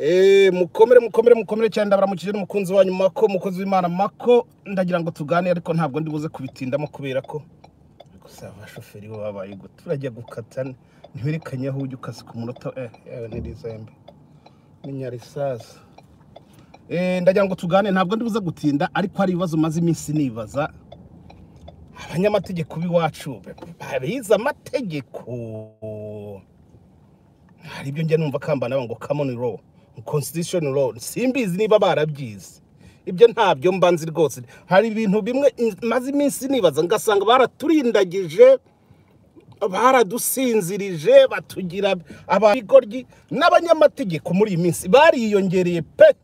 Eh, mukomere mukomere mukomere cyane. Ndabaramukije n'umukunzi wanyu mako umukozi w'imana mako. Ndagira ngo tuganire ariko ntabwo ndi buze kubitindamo kubera ko gusa abashoferi bo babaye gute? Urajya gukata ntiwerekanye aho ujya ukase ku munota eh yewe n'irizembe ni nyarisaza. Eh ndagira ngo tuganire. Ntabwo ndi buze gutinda ariko hari ibibazo maze iminsi nibaza. Abanyamategeko b'iwacu babize amategeko. Hari ibyo njya numva kambana ngo common law constitution law. Simbizi niba barabyize. Ibyo ntabyo mba nzi rwose. Hari ibintu bimwe maze iminsi nibaza ngasanga baraturindagije baradusinzirije batugira abigoryi n'abanyamategeko muri iyi minsi. Bariyongereye pe!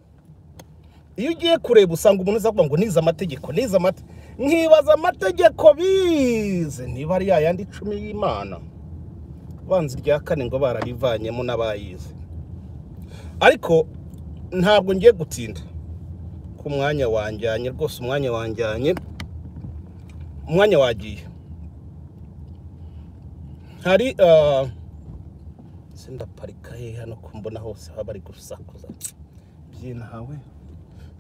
Iyo ugiye kureba usanga umuntu uza kuvuga ngo nize amategeko nize amategeko nkibaza amategeko bize. Niba ari yayandi icumi y'imana. Banza irya kane ngo bararivanyemo n'abayize. Ariko ntabwo ngiye gutinda. Ku mwanya wanjyanye rwose umwanya wanjyanye umwanya wagiye. Hari ah, ndaparika he hano ko mbona hose baba bari gusakuza. Byinahawe.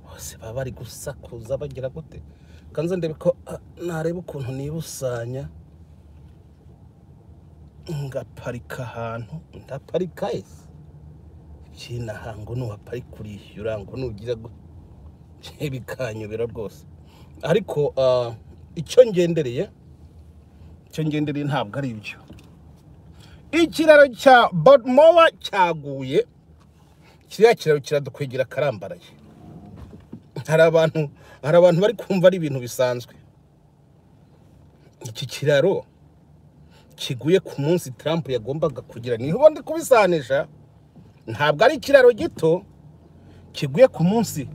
Bose baba bari gusakuza bagira gute? Kanze ndebe ko ah, nareba ukuntu nibusanya. Ngaparika ahantu ndaparika ese byinaha ngo nuhaparika urishyura ngo nugira bikanyobera rwose. Ariko ah, icyo ngendereye icyo ngendereye ntabwo ari ibyo. Ikiraro cya bomowa cyaguye kiriya kiraro kiradukwegera karambaraye. Hari abantu hari abantu bari kumva ari ibintu bisanzwe. Iki kiraro kiguye ku munsi Trump yagombaga kugira. Niho ubundi kubisanisha. Ntabwo ari ikiraro gito kiguye ku munsi.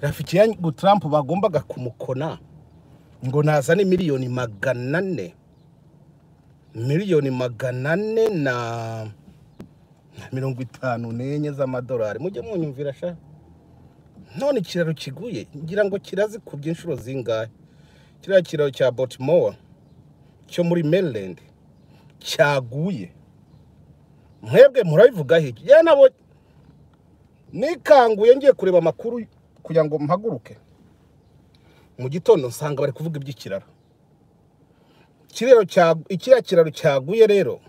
Rafiki ya Trump bagombaga kumukona ngo nazane miliyoni magana ane. Miliyoni magana ane na mirongo itanu n'enye z'amadolari. Mujye munyumvira sha? None ikiraro kiguye. Ngira ngo kirazikubye inshuro zingahe? Kiriya kiraro cya Baltimore cyo muri Maryland cyaguye. Mwebwe murabivuga iki yewe nabo nikanguye ngiye kureba amakuru kugira ngo mpaguruke. Mu gitondo nsanga bari kuvuga iby'ikiraro. Ikiriya kiraro cyaguye rero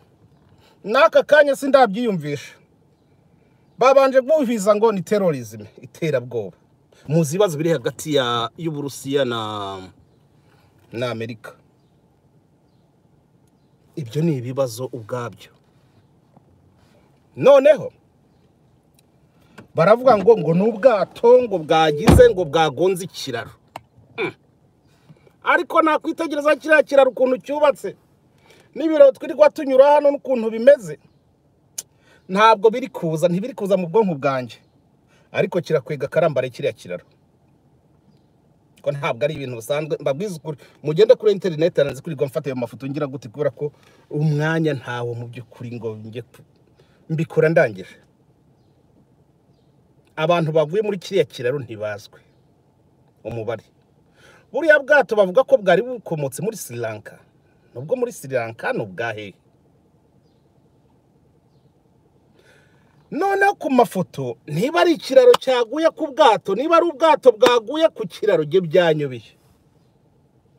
n'aka kanya sindabyiyumvisha. Babanje guhiza ngo ni terorizme iterabwoba. Muzi ibibazo biri hagati ya y'uburusiya na na amerika. Ibyo ni ibibazo ubwabyo. Noneho. Baravuga ngo ngo ni ubwato ngo bwagize ngo bwagonze ikiraro. Hmm. ariko nakwitegereza kiriya kiraro ukuntu cyubatse. N'ibiraro twirirwa tunyura hano n'ukuntu bimeze. Ntabwo biri kuza ntibiri kuza mu bwonko bwanjye. Ariko kirakwega karambare kiriya kiraro. Ko ntabwo ari ibintu bisanzwe. Mbabwiza ukuri mugende kuri interineti nazi kwirirwa mfata ayo mafoto ngira gute kubera ko umwanya ntawo mu by'ukuri ngo njye mbikora ndangije. Abantu bavuye muri kiriya kiraro ntibazwe. Umubare. Buriya bwato bavuga ko bwari bukomotse muri Sri Lanka. Nubwo muri Sri Lanka ni ubwahehe noneho ku mafoto niba ari ikiraro cyaguye ku bwato niba ari ubwato bwaguye ku kiraro byo byanyobeye.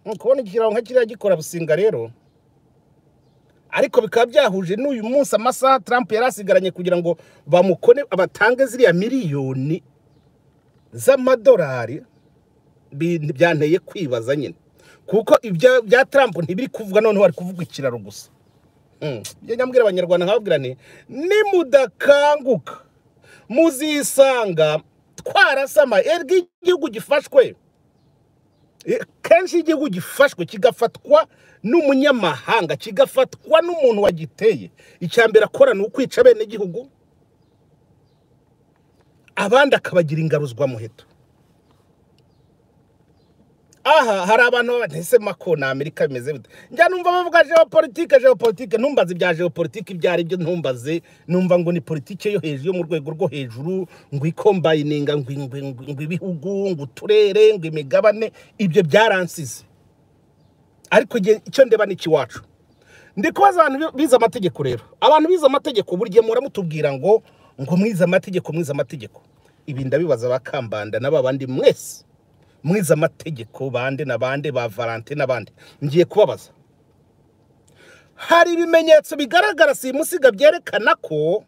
Ni kubona ikiraro nka kiriya gikora businga rero ariko bikaba byahuje n'uyu munsi amasaha Trump yari asigaranye kugira ngo bamukone batange ziriya miliyoni z'amadolari byanteye kwibaza nyine. Kuko ibya bya Trump ntibiri kuvuga noneho hari kuvugwa ikiraro gusa. Njye nyambwira abanyarwanda nkababwira nti nimudakanguka. Muzisanga twarasama erga igihugu gifashwe. Kenshi iyo igihugu gifashwe kigafatwa n'umunyamahanga kigafatwa n'umuntu wagiteye. Icya mbere akora ni ukwica bene igihugu abandi akabagira ingaruzwamuheto. Aha hari abantu baba bati ese mako amerika bimeze bite njya numva bavuga geopolitike geopolitike ntumbaze ibya geopolitike ibyo ari byo ntumbaze numva ngo ni politike yo hejuru yo mu rwego rwo hejuru ngo ikombayininga ngo ibihugu ngo uturere ngo imigabane ibyo byaransize. Ariko icyo ndeba ni ikiwacu. Ndi kubaza abantu bize amategeko rero. Abantu bize amategeko buri gihe muhora mutubwira ngo ngo mwize amategeko mwize amategeko. Ibi ndabibaza bakambanda n'aba bandi mwese. Mwize amategeko bande na bande ba valante n'abandi ngiye kubabaza. Hari ibimenyetso bigaragara simusiga byerekana ko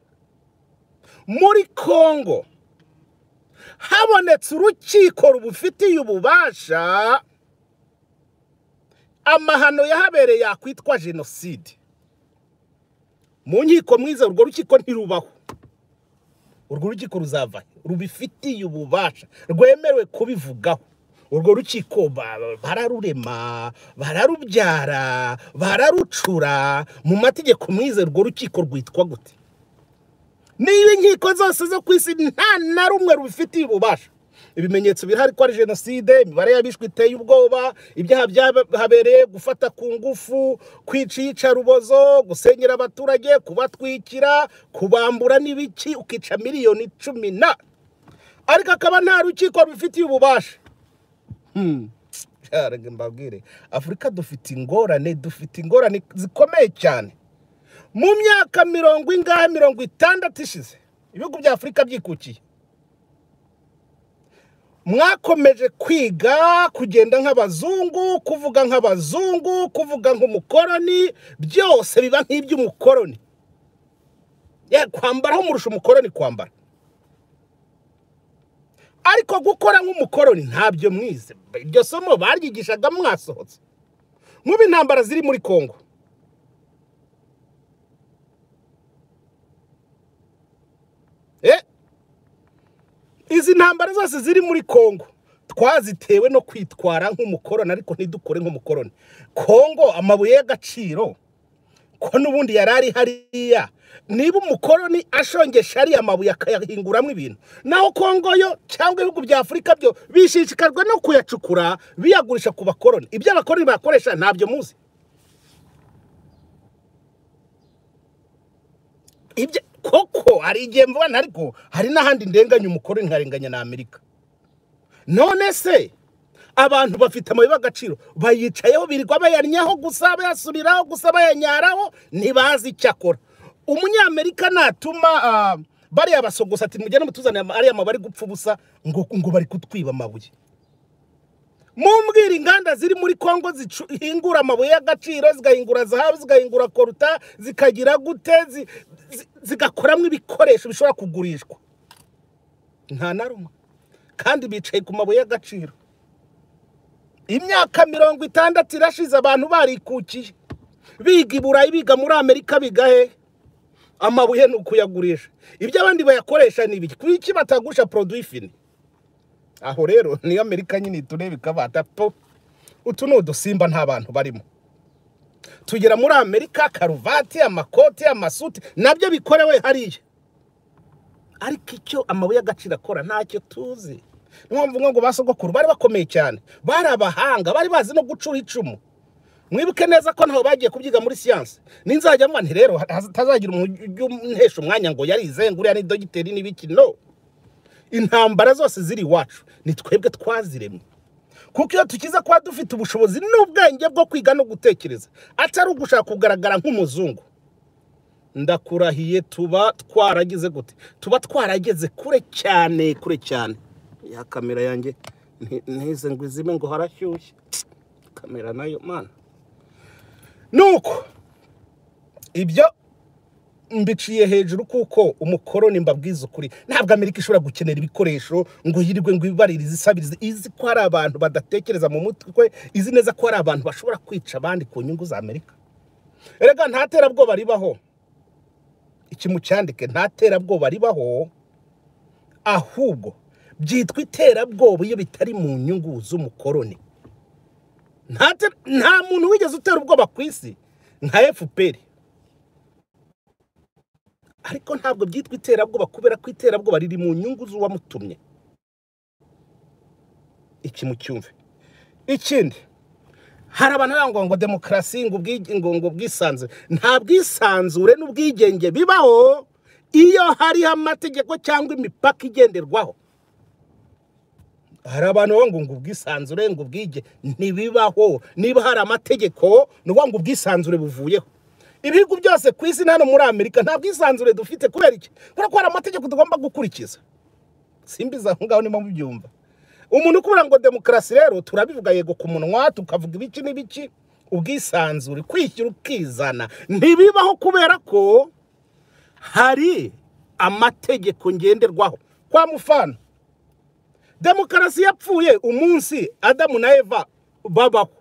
muri kongo habonetse urukiko rubufitiye ububasha amahano yahabereye yakwitwa jenoside. Mu nkiko mwiza urwo rukiko ntirubaho. Urwo rukiko ruzava rubifitiye ububasha. Rwemerewe kubivugaho. Urwo rukiko ba- bararurema bararubyara bararucura mu mategeko mwiza urwo rukiko rwitwa gute? Niba inkiko zose zo ku isi nta na rumwe rubifitiye ububasha. Ibimenyetso birahari ko ari jenoside imibare y'abishwe iteye ubwoba ibyaha byahabereye gufata ku ngufu kwica iyicarubozo gusenyera abaturage kubatwikira kubambura n'ibiki ukica miliyoni cumi na. Ariko akaba nta rukiko rubifitiye ububasha. Reka mbabwire. Afurika dufite ingorane dufite ingorane zikomeye cyane. Mu myaka mirongo ingahe mirongo itandatu ishize ibihugu bya afurika byikukiye. Mwakomeje kwiga kugenda nk'abazungu kuvuga nk'abazungu kuvuga nk'umukoroni byose biba nk'iby'umukoroni. Ye kwambaraho murusha umukoroni kwambara. Ariko gukora nk'umukoroni ntabyo mwize. Iryo somo baryigishaga mwasohotse. Nk'ubu intambara ziri muri kongo Eh, izi ntambara zose ziri muri kongo twazitewe no kwitwara nk'umukoroni ariko ntidukore nk'umukoroni. Kongo amabuye y'agaciro. Ko n'ubundi yari ari hariya. Niba umukoroni ashongesha ariya mabuye akayahinguramo ibintu naho kongo yo cyangwa ibihugu bya afurika byo bishishikajwe no kuyacukura biyagurisha ku bakoroni ibyo abakoroni bakoresha ntabyo muzi. Koko hari igihe mvana ariko hari n'ahandi ndenganya umukoro nkarenganya na amerika. None se abantu bafite amabuye y'agaciro. Bayicayeho birirwa bayanyaho gusa bayasubiraho gusa bayanyaraho ntibazi icyo akora. Umunyamerika natuma ah, bariya basogosa ati mugende mutuzanire ariya mabuye ari gupfa ubusa ngo ngo bari kutwiba amabuye. Mumbwira inganda ziri muri kongo zihingura amabuye y'agaciro zigahingura zahabu zigahingura koruta zikagira gute zi- zi- zigakoramo ibikoresho bishobora kugurishwa. Nta na rumwe. Kandi bicaye ku mabuye y'agaciro. Imyaka mirongo itandatu irashize abantu barikukiye. Biga i burayi biga muri amerika biga he? Amabuye ni ukuyagurisha. Ibyo abandi bayakoresha ni ibiki? Kuki iki batagusha poroduwi fini? Aho rero niyo amerika nyine itureba ikabata po utu ni udusimba nta bantu barimo. Tugera muri amerika karuvati amakoti amasuti na byo bikorewe hariya. Ariko icyo amabuye y'agaciro akora ntacyo tuzi. Niyo mpamvu ngo basogokuru bari bakomeye cyane. Bari abahanga bari bazi no gucura icumu. Mwibuke neza ko ntaho bagiye kubyiga muri siyansi ninzajya mva nti rero hatazagira umuntu umuhesha umwanya ngo yarize ngo uriya ni dogiteri n'ibiki no. Intambara zose ziri iwacu ni twebwe twaziremye. Kuko iyo tukiza kuba dufite ubushobozi n'ubwenge bwo kwiga no gutekereza atari ugushaka kugaragara nk'umuzungu. Ndakurahiye tuba twaragize gute? Tuba twarageze kure cyane kure cyane. Ya kamera yanjye nti- ntize ngo izime ngo harashyushye. Kamera na yo mana. Nuko ibyo mbiciye hejuru kuko umukoroni mbabwiza ukuri. Ntabwo amerika ishobora gukenera ibikoresho ngo yirirwe ngo ibaririze isabirize izi ko hari abantu badatekereza mu mutwe izi neza ko hari abantu bashobora kwica abandi ku nyungu za amerika. Erega nta terabwoba ribaho. Iki mucyandike nta terabwoba ribaho ahubwo byitwa iterabwoba iyo bitari mu nyungu z'umukoroni. Nta muntu wigeze utera ubwoba ku isi nka fpr ariko ntabwo byitwa iterabwoba kubera ko iterabwoba riri mu nyungu z'uwamutumye. Iki mucyumve. Ikindi hari abantu bavuga ngo demokarasi ngo ngo ubwisanzure nta bwisanzure n'ubwigenge bibaho iyo hariho amategeko cyangwa imipaka igenderwaho. Hari abantu ngo ngo ubwisanzure ngo ubwige. Ntibibaho. Niba hari amategeko ni ngo ubwisanzure buvuyeho. Ibihugu byose ku isi hano muri amerika nta bwisanzure dufite kubera iki? Kubera ko hari amategeko tugomba gukurikiza. Simbiza aho ngaho nimo mubyumva umuntu ukubwira ngo demokarasi rero turabivuga yego ku munwa tukavuga ibiki n'ibiki ubwisanzure kwishyura ukizana ntibibaho kubera ko hari amategeko ngenderwaho. Kwa mufana demokarasi yapfuye umunsi adamu na eva babaho.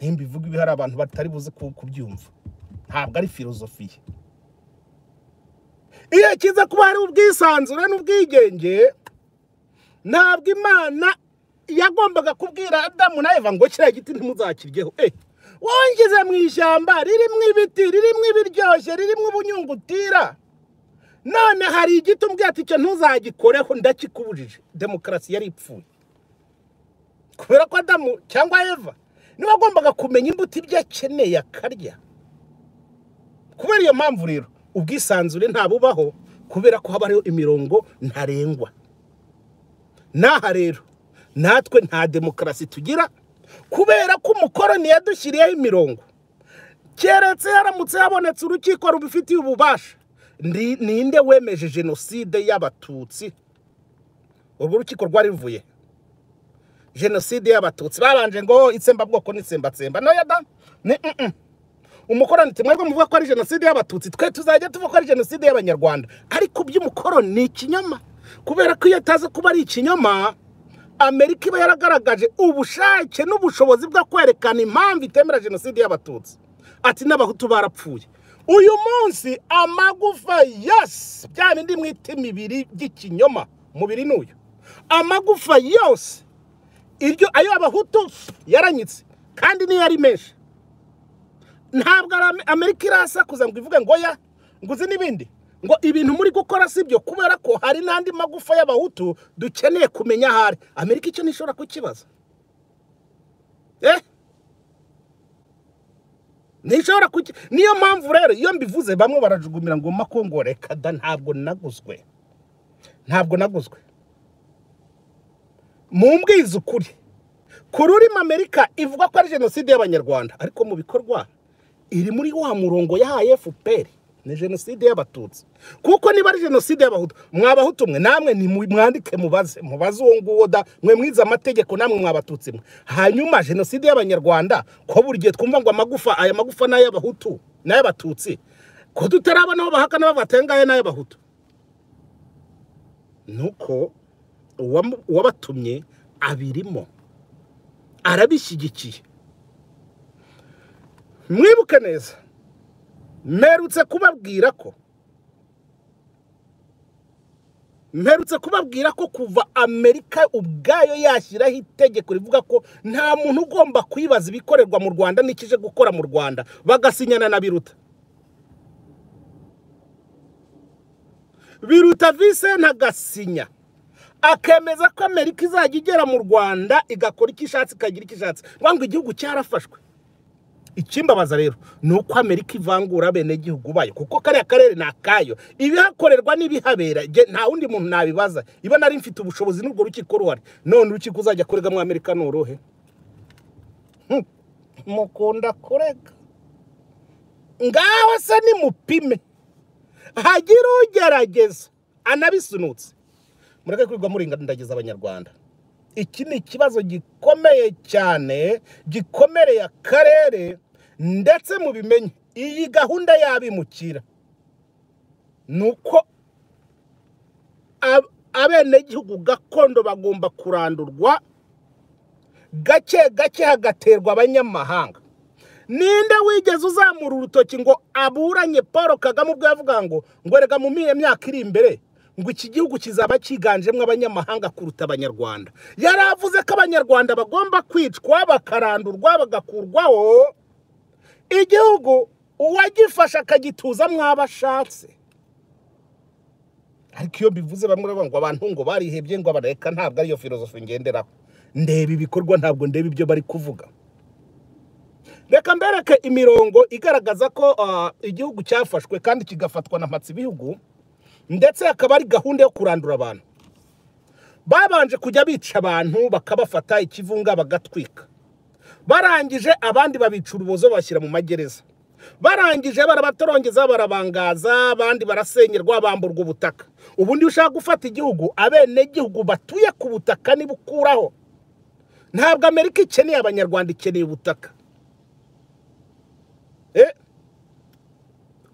Nimba ivuga ibi hari abantu batari buze ku- kubyumva. Ntabwo ari filozofiya iyo kiza kuba hari ubwisanzure n'ubwigenge ntabwo imana yagombaga kubwira adamu na eva ngo kiriya giti ntimuzakiryeho. Eh wongeze mu ishyamba ririmo ibiti ririmo ibiryoshye ririmo ubunyungutira none hari igiti umbwira ati icyo ntuzagikoreho ndakikubujije. Demokarasi yari ipfuye. Kubera ko adamu cyangwa eva niba agombaga kumenya imbuto ibyo akeneye akarya. Kubera iyo mpamvu rero ubwisanzure ntabubaho kubera ko haba hariho imirongo ntarengwa. N'aha rero natwe nta demokarasi tugira kubera ko umukoroni yadushyiriyeho imirongo. Keretse haramutse habonetse urukiko rubifitiye ububasha. Ninde wemeje jenoside y'abatutsi? Urwo rukiko rwari ruvuye. Jenoside y'abatutsi. Babanje ngo itsembabwoko n'itsembatsemba. Noya da? Ni mm, mm. umukoroni mwebwe muvuga ko ari jenoside y'abatutsi twe tuzajya tuvuga ko ari jenoside y'abanyarwanda. Ariko by'umukoroni ni ikinyoma. Kubera ko iyo ataza kuba ari ikinyoma amerika iba yaragaragaje ubushake n'ubushobozi bwo kwerekana impamvu itemera jenoside y'abatutsi. Ati n'abahutu barapfuye. Uyu munsi amagufa yose bya bindi mwita imibiri by'ikinyoma umubiri ni uyu. Amagufa yose iryo ayo abahutu yaranyitse kandi niyo ari menshi. Ntabwo amerika irasakuza ngo ivuge ngo ya ngo uzi n'ibindi. Ngo ibintu muri gukora si byo kubera ko hari n'andi magufa y'abahutu dukeneye kumenya ahari. Amerika icyo ntishobora kukibaza? Eh? Ntishobora kuki niyo mpamvu rero iyo mbivuze bamwe barajugumira ngo makungu reka da ntabwo naguzwe. Ntabwo naguzwe. Mumbwize ukuri. Ku rurimi amerika ivuga ko ari jenoside y'abanyarwanda. Ariko mu bikorwa iri muri wa murongo yahaye fpr ni jenoside y'abatutsi. Kuko niba ari jenoside y'abahutu mwabahutu mwe. Namwe ni mwandike mubaze mubaze uwo nguwo da. Mwe mwize amategeko namwe mwabatutsi mwe. Hanyuma jenoside y'abanyarwanda ko buri gihe twumva ngo amagufa aya magufa ni ay'abahutu n'ay'abatutsi ko tutarabona aho bahakana bavuga ati aya ngaya ni ay'abahutu nuko uwabatumye abirimo arabishyigikiye. Mwibuke neza mperutse kubabwira ko mperutse kubabwira ko kuva amerika ubwayo yashyiraho itegeko rivuga ko nta muntu ugomba kwibaza ibikorerwa mu rwanda n'ikije gukora mu rwanda bagasinyana na biruta. Biruta visenti agasinya akemeza ko amerika izajya igera mu rwanda igakora icyo ishatse ikagira icyo ishatse. Ngo igihugu cyarafashwe. Ikimbabaza rero ni uko amerika ivangura abenegihugu bayo kuko kariya karere ni akayo. Ibihakorerwa n'ibihabera nta wundi muntu nabibaza. Iba nari mfite ubushobozi n'urwo rukiko ruhari none urukiko uzajya kuregamo amerika ni uruhe? Hmm, mukunda kurega. Ngaho se nimupime? Hagira ugerageza. Anabisunutse. Mureke kwirirwa murindagiza abanyarwanda. Iki ni ikibazo gikomeye cyane gikomereye akarere ndetse mubimenye iyi gahunda y'abimukira. Ni uko ab- abenegihugu gakondo bagomba kurandurwa gake gake hagaterwa abanyamahanga. Ninde wigeze uzamura urutoki ngo aburanye paul kagame ubwo yavuga ngo ngo rega mu myaka iri imbere? Ngo iki gihugu kizaba cyiganjemo abanyamahanga kuruta abanyarwanda. Yari avuze ko abanyarwanda bagomba kwicwa bakarandurwa bagakurwaho. Igihugu uwagifashe akagituza mwaba ashatse. Ariko iyo bivuze bamwe ngo abantu ngo barihebye ngo bareka ntabwo ariyo filozofi ngenderaho. Ndeba ibikorwa ntabwo ndeba ibyo bari kuvuga. Reka mbereke imirongo igaragaza ko ah, igihugu cyafashwe kandi kigafatwa na mpatsi ibihugu ndetse hakaba ari gahunda yo kurandura abantu. Babanje kujya bica abantu bakabafata ikivunga bagatwika. Barangije abandi babica urubozo bashyira mu magereza. Barangije barabatorongeza barabangaza abandi barasenyerwa bamburwa ubutaka. Ubundi ushaka gufata igihugu abenegihugu batuye ku butaka nibukuraho ntabwo amerika ikeneye abanyarwanda ikeneye ubutaka. Eh,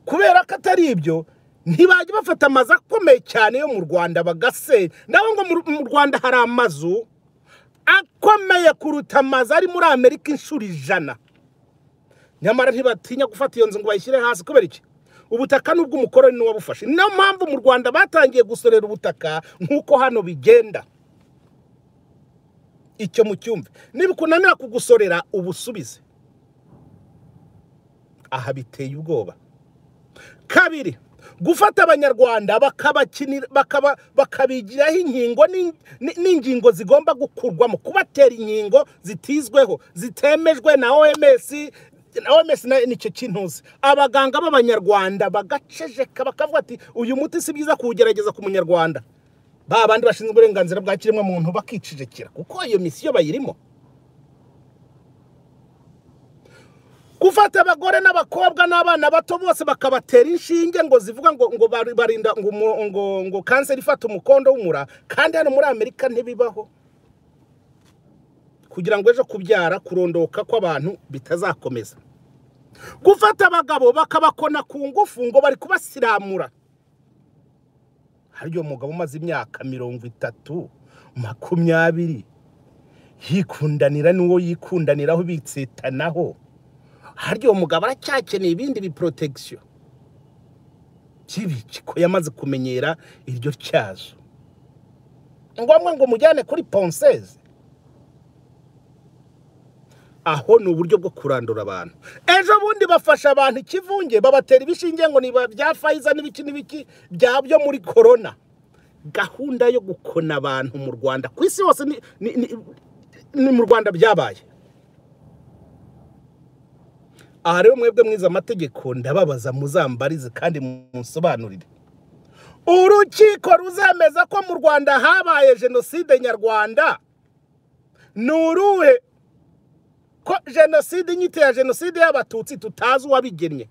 kubera ko atari ibyo ntibajya bafata amazu akomeye cyane yo mu rwanda bagasenya naho ngo mu rwanda hari amazu akomeye kuruta amazu ari muri amerika inshuro ijana. Nyamara ntibatinya gufata iyo nzu ngo bayishyire hasi kubera iki? Ubutaka ni ubw'umukoroni n'uwabufashe. Niyo mpamvu mu rwanda batangiye gusorera ubutaka nk'uko hano bigenda. Icyo mu cyumve. Nibikunanira kugusorera ubusubize aha biteye ubwoba. Kabiri gufata abanyarwanda bakabigiraho inkingo n'in- ni- n'ingingo zigomba gukurwamo kubatera inkingo zitizweho zitemejwe na OMS na OMS ni cyo kintuzi abaganga b'abanyarwanda bagaceceka bakavuga ati uyu muti si byiza kuwugerageza ku munyarwanda. Ba bandi bashinzwe uburenganzira bwa kiremwamuntu bakicecekera kuko iyo misiyo bayirimo gufata abagore n'abakobwa n'abana bato bose bakabatera inshinge ngo zivuga ngo ngo bari- barinda ngo ngo kanseri ifata umukondo w'umura kandi hano muri amerika ntibibaho. Kugira ngo ejo kubyara kurondoka kw'abantu bitazakomeza. Gufata abagabo bakabakona ku ngufu ngo bari kubasiramura. Hariyo mugabo umaze imyaka mirongo itatu makumyabiri. Yikundanira n'uwo yikundaniraho bitsitanaho harya uwo mugabo aracyakeneye ibindi biporotegisiyo by'ibiki ko yamaze kumenyera iryo tyazo ngombwa ngo mujyane kuri ponseze aho ni uburyo bwo kurandura abantu. Ejo bundi bafasha abantu ikivunge babatera ibishinge ngo bya fayiza n'ibiki n'ibiki bya byo muri korona gahunda yo gukona abantu mu rwanda. Ku isi hose ni mu rwanda byabaye. Aha rero mwebwe mwize amategeko ndababaza muzambarize kandi musobanurire. Urukiko ruzemeza ko mu rwanda habaye jenoside nyarwanda. Ni uruhe? Ko jenoside inyito ya jenoside y'abatutsi tutazi uwabigennye?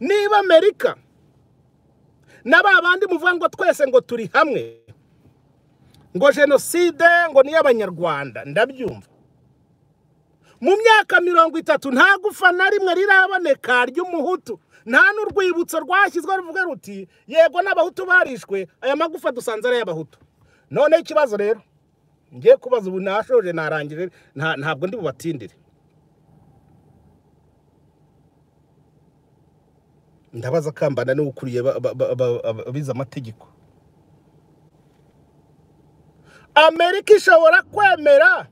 Niba amerika na ba bandi muvuga ngo twese ngo turi hamwe ngo jenoside ngo ni iy'abanyarwanda ndabyumva. Mu myaka mirongo itatu nta gufa na rimwe riraboneka ry'umuhutu. Nta n'urwibutso rwashyizwe ruvuga ruti yego n'abahutu barishwe aya magufa dusanze ari ay'abahutu. Noneho ikibazo rero ngiye kubaza ubu nashoje narangije nta- ntabwo ndi bubatindire. Ndabaza kambana ni we ukuriye abize amategeko. Amerika ishobora kwemera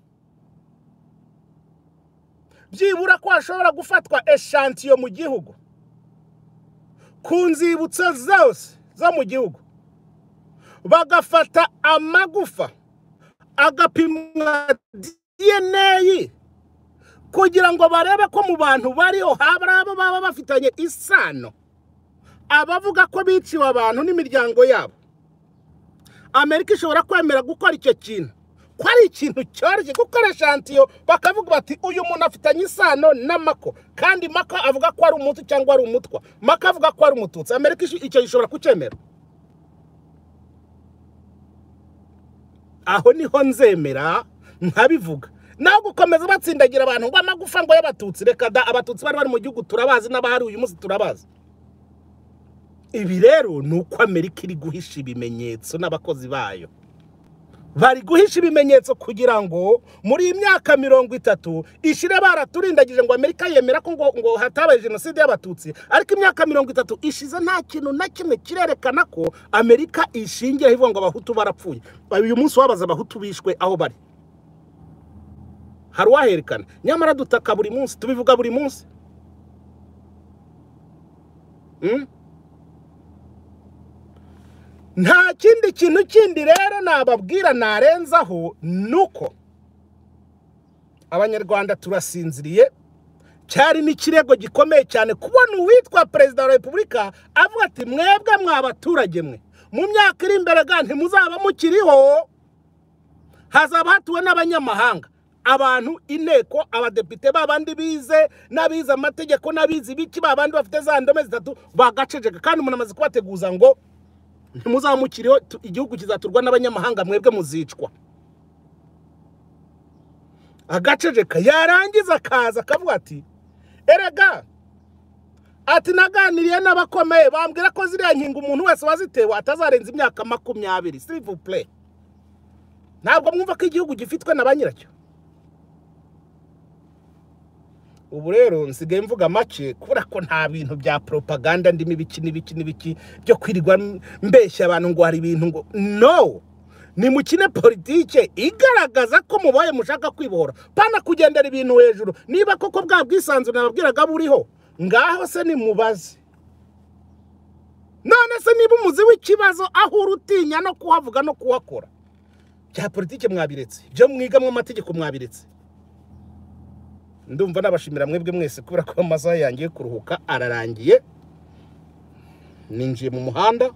byibura ko hashobora gufatwa eshantiyo mu gihugu. Ku nzibutso zose zo mu gihugu. Bagafata amagufa agapimwa dna kugira ngo barebe ko mu bantu bariho hari abo baba bafitanye isano. Abavuga ko biciwe abantu n'imiryango yabo. Amerika ishobora kwemera gukora icyo kintu. Ko ari ikintu cyoroshye gukora shantiyo bakavuga bati uyu muntu afitanye isano na mako. Kandi mako avuga ko ari umutu cyangwa ari umutwa. Mako avuga ko ari umututsi. Amerika icyo gishobora kucyemera? Aho ni ho nzemera nkabivuga naho gukomeza batsindagira abantu ngo amagufa ngo y'abatutsi. Reka da abatutsi bari bari mu gihugu turabazi n'abahari uyu munsi turabazi. Ibi rero ni uko amerika iri guhisha ibimenyetso n'abakozi bayo. Bari guhisha ibimenyetso kugira ngo muri myaka mirongo itatu ishire baraturindagije ngo amerika yemera ko ngo, hatabaye jenoside y'abatutsi. Ariko imyaka mirongo itatu ishize nta kintu na kimwe kirerekana ko amerika ishingiye ivuga ngo abahutu barapfuye. Uyu munsi wabaza abahutu bishwe aho bari. Hari uwaherekana. Nyamara dutaka buri munsi tubivuga buri munsi. Mm? Nta kindi kintu kindi rero nababwira narenzaho ni uko abanyarwanda turasinziriye cyari n'ikirego gikomeye cyane kubona uwitwa perezida wa repubulika avuga ati mwebwe mwa baturage mwe mu myaka iri imbere ga ntimuzaba mukiriho. Hazaba hatuwe n'abanyamahanga abantu inteko abadepite babandi bize n'abize amategeko n'abize ibiki babandi bafite za ndome zitatu bagaceceka kandi umuntu amaze kubateguza ngo ntimuzamukiriho tu- igihugu kizaturwa n'abanyamahanga mwebwe muzicwa. Agaceceka yarangiza akaza akavuga ati erega ati naganiriye n'abakomeye bambwira ko ziriya nkingo umuntu wese wazitewe atazarenza imyaka makumyabiri sirivupure ntabwo mwumva ko igihugu gifitwe na ba nyiracyo? Ubu rero nsigaye mvuga make kubera ko nta bintu bya propaganda ndimo ibiki n'ibiki n'ibiki byo kwirirwa mbeshya abantu ngo hari ibintu ngo no! Ni mukine politike igaragaza ko mubaye mushaka kwibohora pana kugendera ibintu hejuru. Niba koko bwa bwisanzure nababwiraga buriho ngaho se nimubaze. None se niba umuzi w'ikibazo aho uri utinya no kuhavuga no kuhakora. Bya politike mwabiretse. Ibyo mwigamo amategeko mwabiretse. Ndumva nabashimira mwebwe mwese kubera ko amasaha yanjye yo kuruhuka ararangiye. Ninjiye mu muhanda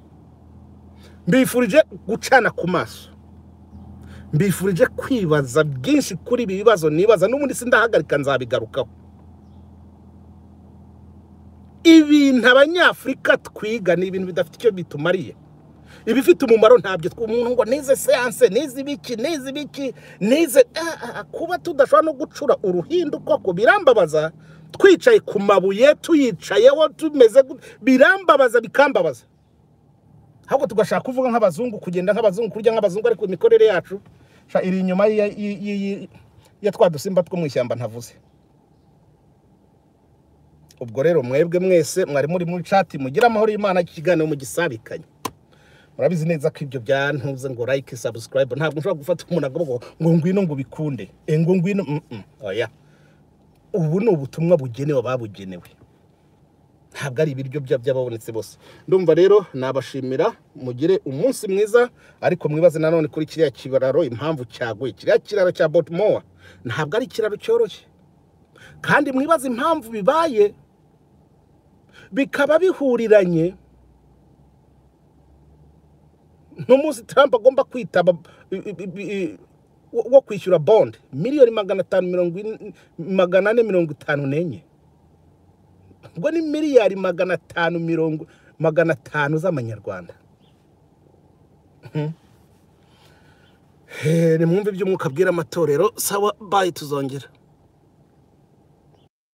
mbifurije gucana ku maso. Mbifurije kwibaza byinshi kuri ibi bibazo nibaza n'ubundi sindahagarika nzabigarukaho. Ibintu abanyafurika twiga ni ibintu bidafite icyo bitumariye. Ibifite umumaro ntabyo. Umuntu ngo nize seanse nize ibiki nize ibiki nize Ah, ah, kuba tudashobora no gucura uruhindu koko birambabaza. Twicaye ku mabuye tuyicayeho tumeze birambabaza bikambabaza. Ahubwo tugashaka kuvuga nk'abazungu kugenda nk'abazungu kurya nk'abazungu ariko imikorere yacu iri inyuma ya- twa dusimba two mu ishyamba ntavuze. Ubwo rero mwebwe mwese mwari muri muri cati mugire amahoro y'imana ikiganiro mugisabikanye. Murabizi neza ko ibyo byantuze ngo like subscribe. Ntabwo nshobora gufata umuntu akavuga ngo ngwino ngo bikunde. E ngo ngwino oya. Ubu ni ubutumwa bugenewe ababugenewe ntabwo ari ibiryo bya- by'ababonetse bose. Ndumva rero nabashimira mugire umunsi mwiza ariko mwibaze nanone kuri kiriya kiraro impamvu cyaguye kiriya kiraro cya Baltimore ntabwo ari ikiraro cyoroshye. Kandi mwibaze impamvu bibaye. Bikaba bihuriranye. N'umunsi Trump agomba kwitaba wo kwishyura bond. Miliyoni magana atanu mirongo magana ane mirongo itanu n'enye. Ubwo ni miliyari magana atanu mirongo magana atanu z'amanyarwanda. Mhm. Eh, nimwumve iby'umwuka abwira amatorero. Sawa bayi tuzongera.